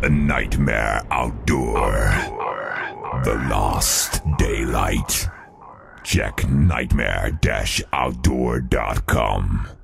A nightmare outdoor. The Lost Daylight. Check nightmare-outdoor.com.